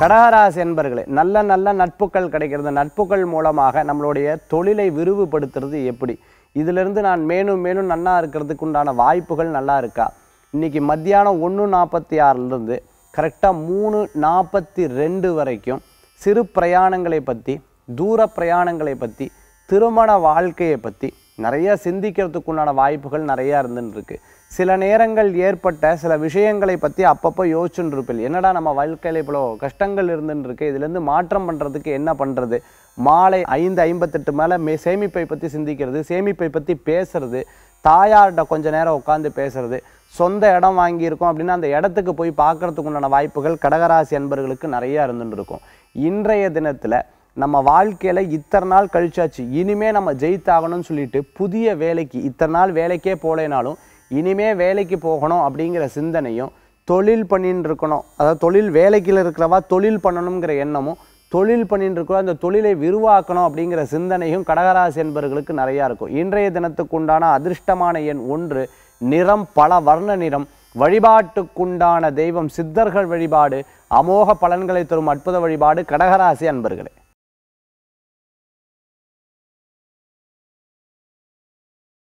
கடகராசி என்பர்களே நல்ல நல்ல நட்புகள் கிடைக்கிறது. நட்புகள் மூலமாக நம்மளுடைய தொழிலை விரிவுபடுத்துறது எப்படி? இதிலிருந்து நான் மேலும் மேலும் நல்லா இருக்கிறதுக்கு உண்டான வாய்ப்புகள் நல்லா இருக்கா? இன்னைக்கு மத்தியானம் ஒன்று நாற்பத்தி ஆறுலேருந்து கரெக்டாக மூணு நாற்பத்தி ரெண்டு வரைக்கும் சிறு பிரயாணங்களை பற்றி தூர பிரயாணங்களை பற்றி திருமண வாழ்க்கையை பற்றி நிறைய சிந்திக்கிறதுக்குண்டான வாய்ப்புகள் நிறையா இருந்துன்னு சில நேரங்கள் ஏற்பட்ட சில விஷயங்களை பற்றி அப்பப்போ யோசிச்சுன்னு இருப்பில் என்னடா நம்ம வாழ்க்கையில் இவ்வளோ கஷ்டங்கள் இருந்துன்னு இருக்கு இதுலேருந்து மாற்றம் பண்ணுறதுக்கு என்ன பண்ணுறது மாலை ஐந்து ஐம்பத்தெட்டு மேலே மே சேமிப்பை பற்றி சிந்திக்கிறது சேமிப்பை பற்றி பேசுறது தாயார்கிட்ட கொஞ்ச நேரம் உட்காந்து பேசுறது சொந்த இடம் வாங்கியிருக்கோம் அப்படின்னா அந்த இடத்துக்கு போய் பார்க்குறதுக்குண்டான வாய்ப்புகள் கடகராசி அன்பர்களுக்கு நிறையா இருந்துட்டு இருக்கும் இன்றைய தினத்தில் நம்ம வாழ்க்கையில் இத்தனை நாள் கழிச்சாச்சு இனிமே நம்ம ஜெயித்தாகணும்னு சொல்லிட்டு புதிய வேலைக்கு இத்தனை நாள் வேலைக்கே போலேனாலும் இனிமே வேலைக்கு போகணும் அப்படிங்கிற சிந்தனையும் தொழில் பண்ணின்னு இருக்கணும். அதாவது தொழில் வேலைக்கில் இருக்கிறவா தொழில் பண்ணணுங்கிற எண்ணமும் தொழில் பண்ணிட்டு இருக்கிறோம் அந்த தொழிலை விரிவாக்கணும் அப்படிங்கிற சிந்தனையும் கடகராசி என்பவர்களுக்கு நிறையா இருக்கும். இன்றைய தினத்துக்கு உண்டான அதிர்ஷ்டமான எண் ஒன்று நிறம் பல வர்ண நிறம். வழிபாட்டுக்குண்டான தெய்வம் சித்தர்கள் வழிபாடு அமோக பலன்களை தரும் அற்புத வழிபாடு கடகராசி அன்பர்களே.